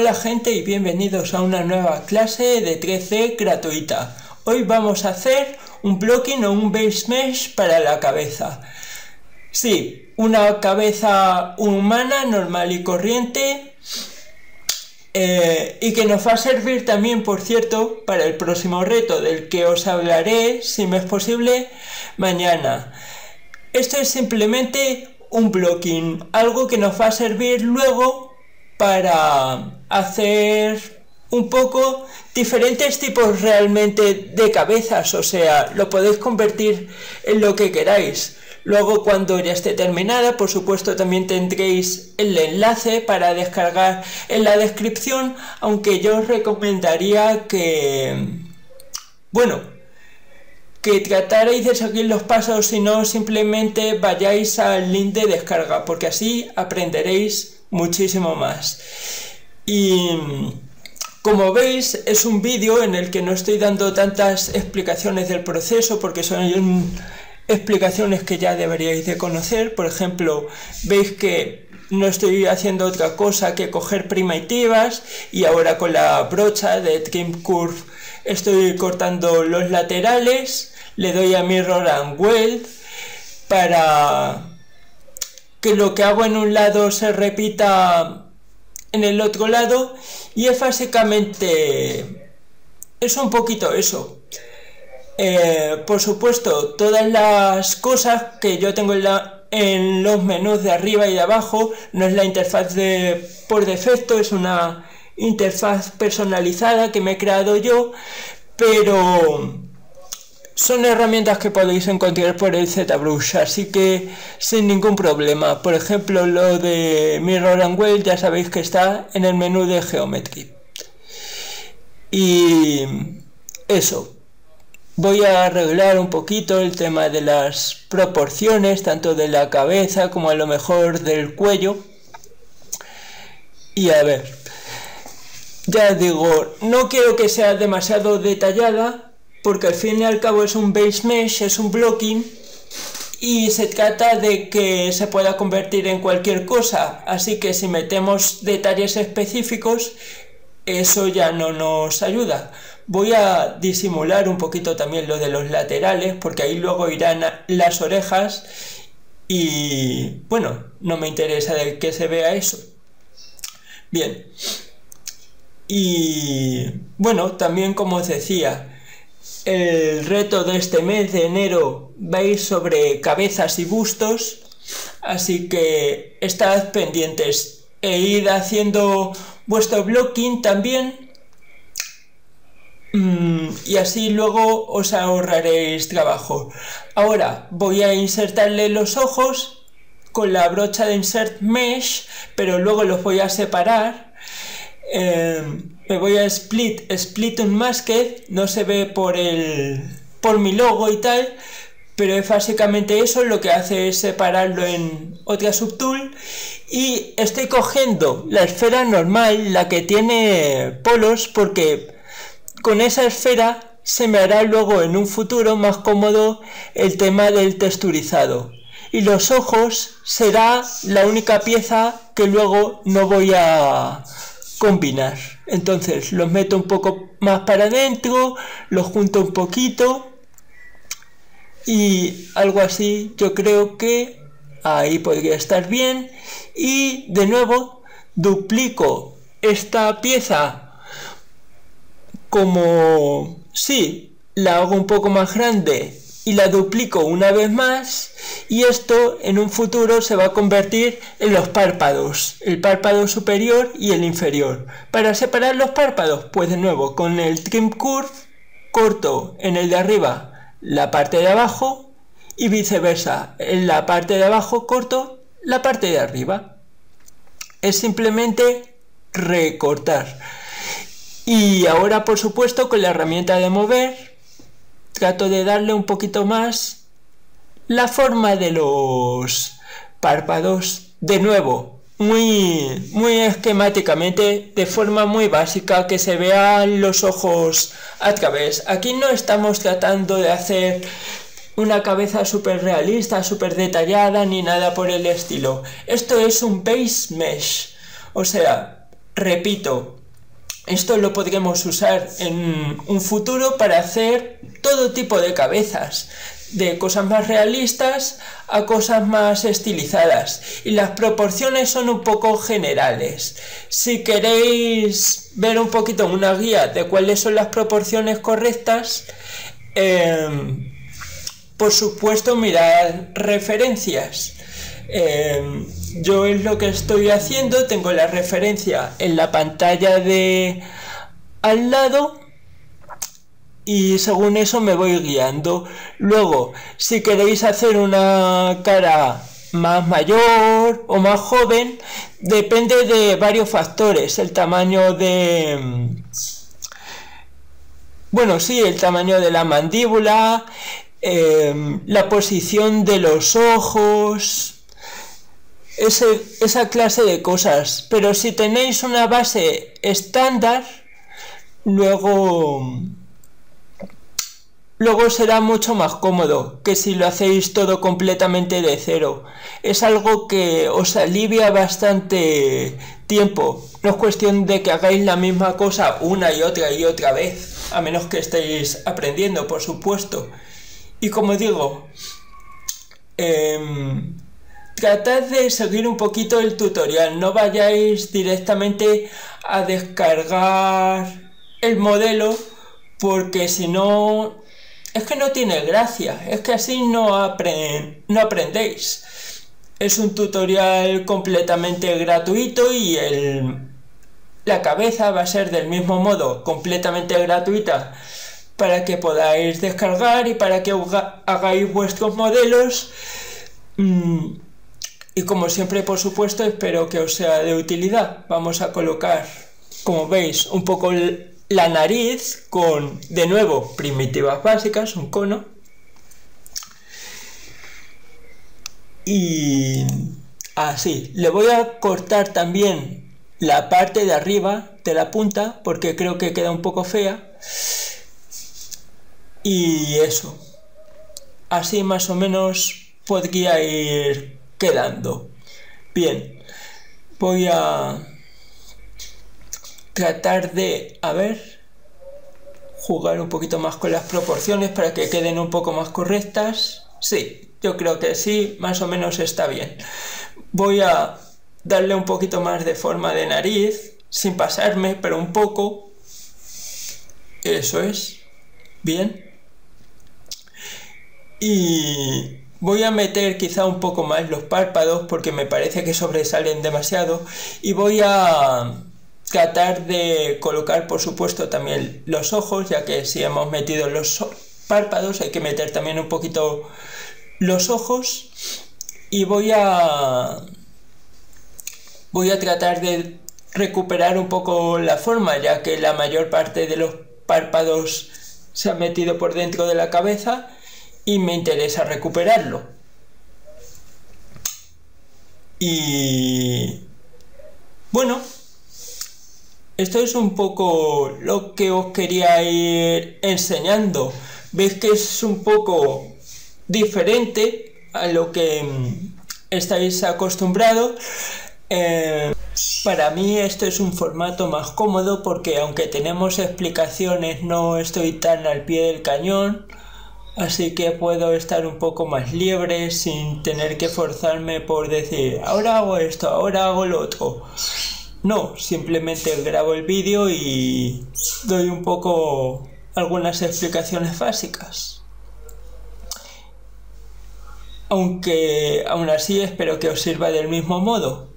Hola gente y bienvenidos a una nueva clase de 3D gratuita. Hoy vamos a hacer un blocking o un base mesh para la cabeza. Sí, una cabeza humana normal y corriente eh, y que nos va a servir también, por cierto, para el próximo reto del que os hablaré, si me es posible, mañana. Esto es simplemente un blocking, algo que nos va a servir luego para hacer un poco diferentes tipos realmente de cabezas, o sea, lo podéis convertir en lo que queráis. Luego cuando ya esté terminada, por supuesto también tendréis el enlace para descargar en la descripción, aunque yo os recomendaría que, bueno, que tratarais de seguir los pasos y no simplemente vayáis al link de descarga, porque así aprenderéis muchísimo más. Y como veis es un vídeo en el que no estoy dando tantas explicaciones del proceso porque son explicaciones que ya deberíais de conocer. Por ejemplo, veis que no estoy haciendo otra cosa que coger primitivas y ahora con la brocha de Trim Curve estoy cortando los laterales, le doy a Mirror and Weld para que lo que hago en un lado se repita en el otro lado y es básicamente es un poquito eso. Eh, por supuesto todas las cosas que yo tengo en, en los menús de arriba y de abajo no es la interfaz de por defecto es una interfaz personalizada que me he creado yo pero son herramientas que podéis encontrar por el ZBrush, así que sin ningún problema. Por ejemplo, lo de Mirror and Weld ya sabéis que está en el menú de Geometry. Y eso. Voy a arreglar un poquito el tema de las proporciones, tanto de la cabeza como a lo mejor del cuello. Y a ver, ya digo, no quiero que sea demasiado detallada, porque al fin y al cabo es un base mesh, es un blocking y se trata de que se pueda convertir en cualquier cosa, así que si metemos detalles específicos eso ya no nos ayuda. Voy a disimular un poquito también lo de los laterales porque ahí luego irán las orejas y bueno, no me interesa de que se vea eso. Bien. Y bueno, también como os decía, el reto de este mes de enero va a ir sobre cabezas y bustos, así que estad pendientes e id haciendo vuestro blocking también mm, y así luego os ahorraréis trabajo. Ahora voy a insertarle los ojos con la brocha de insert mesh, pero luego los voy a separar. Eh, me voy a split, split unmasked, no se ve por el por mi logo y tal, pero es básicamente eso, lo que hace es separarlo en otra subtool y estoy cogiendo la esfera normal, la que tiene polos, porque con esa esfera se me hará luego en un futuro más cómodo el tema del texturizado. Y los ojos será la única pieza que luego no voy a combinar. Entonces los meto un poco más para adentro, los junto un poquito y algo así yo creo que ahí podría estar bien y de nuevo duplico esta pieza como si la hago un poco más grande y la duplico una vez más y esto en un futuro se va a convertir en los párpados, el párpado superior y el inferior. Para separar los párpados, pues de nuevo con el trim curve corto en el de arriba la parte de abajo y viceversa, en la parte de abajo corto la parte de arriba. Es simplemente recortar. Y ahora por supuesto con la herramienta de mover trato de darle un poquito más la forma de los párpados. De nuevo, muy, muy esquemáticamente, de forma muy básica, que se vean los ojos a través. Aquí no estamos tratando de hacer una cabeza súper realista, súper detallada, ni nada por el estilo. Esto es un base mesh. O sea, repito, esto lo podremos usar en un futuro para hacer todo tipo de cabezas, de cosas más realistas a cosas más estilizadas y las proporciones son un poco generales. Si queréis ver un poquito una guía de cuáles son las proporciones correctas, em, por supuesto mirad referencias. Em, yo es lo que estoy haciendo, tengo la referencia en la pantalla de al lado y según eso me voy guiando. Luego, si queréis hacer una cara más mayor o más joven, depende de varios factores. El tamaño de... Bueno, sí, el tamaño de la mandíbula, em, la posición de los ojos, esa clase de cosas. Pero si tenéis una base estándar, luego Luego será mucho más cómodo que si lo hacéis todo completamente de cero. Es algo que os alivia bastante tiempo. No es cuestión de que hagáis la misma cosa una y otra y otra vez, a menos que estéis aprendiendo, por supuesto. Y como digo, em, tratad de seguir un poquito el tutorial, no vayáis directamente a descargar el modelo porque si no es que no tiene gracia, es que así no, no aprendéis. Es un tutorial completamente gratuito y el, la cabeza va a ser del mismo modo, completamente gratuita, para que podáis descargar y para que hagáis vuestros modelos. Mm, y como siempre, por supuesto, espero que os sea de utilidad. Vamos a colocar, como veis, un poco la nariz con, de nuevo, primitivas básicas, un cono. Y así, le voy a cortar también la parte de arriba de la punta porque creo que queda un poco fea. Y eso. Así más o menos podría ir quedando. Bien, voy a tratar de, a ver, jugar un poquito más con las proporciones para que queden un poco más correctas. Sí, yo creo que sí, más o menos está bien. Voy a darle un poquito más de forma de nariz, sin pasarme, pero un poco. Eso es. Bien. Y voy a meter quizá un poco más los párpados porque me parece que sobresalen demasiado. Y voy a tratar de colocar por supuesto también los ojos ya que si hemos metido los párpados hay que meter también un poquito los ojos y voy a voy a tratar de recuperar un poco la forma ya que la mayor parte de los párpados se han metido por dentro de la cabeza y me interesa recuperarlo y bueno esto es un poco lo que os quería ir enseñando. Veis que es un poco diferente a lo que mm, estáis acostumbrados. Eh, para mí esto es un formato más cómodo porque aunque tenemos explicaciones no estoy tan al pie del cañón. Así que puedo estar un poco más libre sin tener que forzarme por decir ahora hago esto, ahora hago lo otro. No, simplemente grabo el vídeo y doy un poco algunas explicaciones básicas. Aunque aún así espero que os sirva del mismo modo.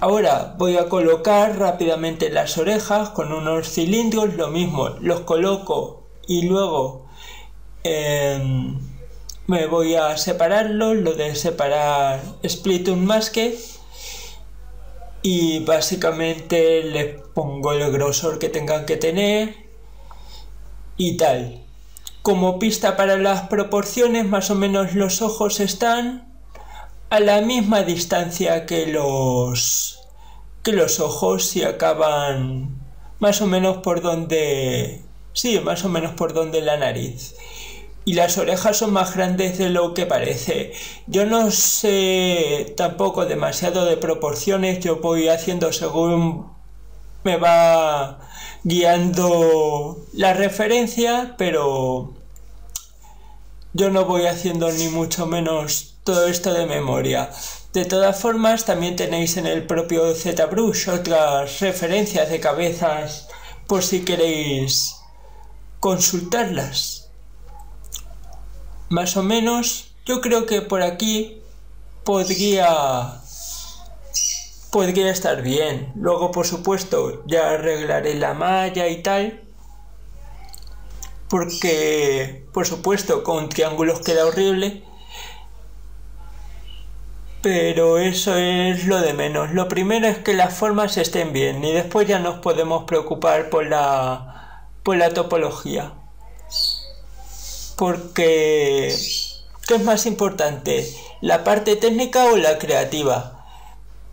Ahora voy a colocar rápidamente las orejas con unos cilindros, lo mismo, los coloco y luego em, me voy a separarlos, lo de separar split un masque y básicamente les pongo el grosor que tengan que tener y tal. Como pista para las proporciones, más o menos los ojos están a la misma distancia que los que los ojos y acaban más o menos por donde sí, más o menos por donde la nariz y las orejas son más grandes de lo que parece. Yo no sé tampoco demasiado de proporciones, yo voy haciendo según me va guiando la referencia, pero yo no voy haciendo ni mucho menos todo esto de memoria. De todas formas, también tenéis en el propio ZBrush otras referencias de cabezas por si queréis consultarlas. Más o menos, yo creo que por aquí podría podría estar bien. Luego, por supuesto, ya arreglaré la malla y tal. Porque, por supuesto, con triángulos queda horrible. Pero eso es lo de menos. Lo primero es que las formas estén bien y después ya nos podemos preocupar por la, por la topología. Porque, ¿qué es más importante? ¿La parte técnica o la creativa?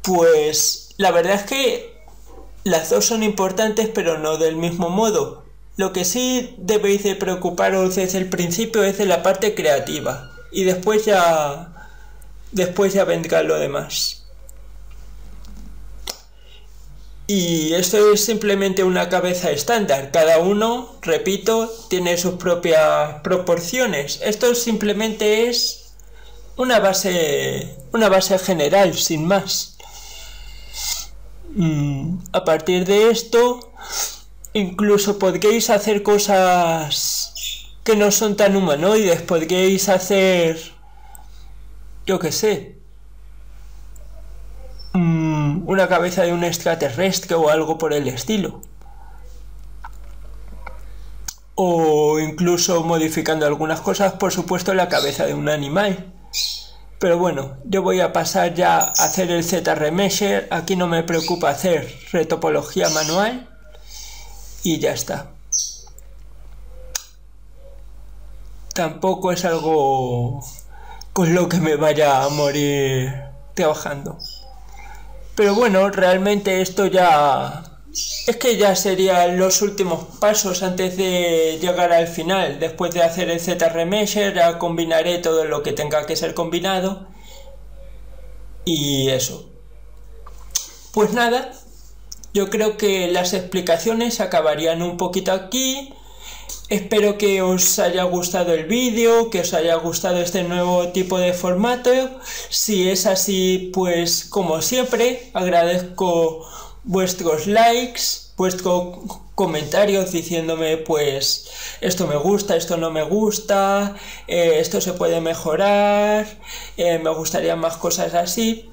Pues la verdad es que las dos son importantes pero no del mismo modo. Lo que sí debéis de preocuparos desde el principio es de la parte creativa y después ya después ya vendrá lo demás. Y esto es simplemente una cabeza estándar. Cada uno, repito, tiene sus propias proporciones. Esto simplemente es una base una base general, sin más. Mm, a partir de esto, incluso podréis hacer cosas que no son tan humanoides, podréis hacer, yo qué sé, mm, una cabeza de un extraterrestre o algo por el estilo. O incluso modificando algunas cosas, por supuesto, la cabeza de un animal. Pero bueno, yo voy a pasar ya a hacer el Z-Remesher. Aquí no me preocupa hacer retopología manual. Y ya está. Tampoco es algo con lo que me vaya a morir trabajando. Pero bueno, realmente esto ya es que ya serían los últimos pasos antes de llegar al final. Después de hacer el Z-Remesher ya combinaré todo lo que tenga que ser combinado. Y eso. Pues nada, yo creo que las explicaciones acabarían un poquito aquí. Espero que os haya gustado el vídeo, que os haya gustado este nuevo tipo de formato. Si es así, pues como siempre, agradezco vuestros likes, vuestros comentarios diciéndome pues esto me gusta, esto no me gusta, eh, esto se puede mejorar, eh, me gustaría más cosas así.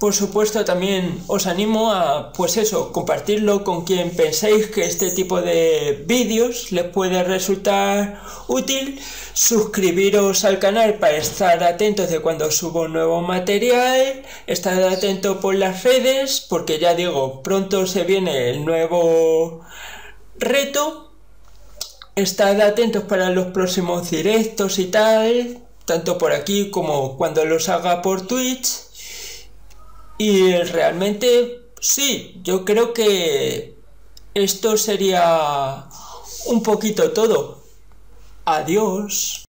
Por supuesto también os animo a, pues eso, compartirlo con quien penséis que este tipo de vídeos les puede resultar útil, suscribiros al canal para estar atentos de cuando subo nuevo material, estar atento por las redes, porque ya digo, pronto se viene el nuevo reto, estad atentos para los próximos directos y tal, tanto por aquí como cuando los haga por Twitch y realmente sí, yo creo que esto sería un poquito todo. Adiós.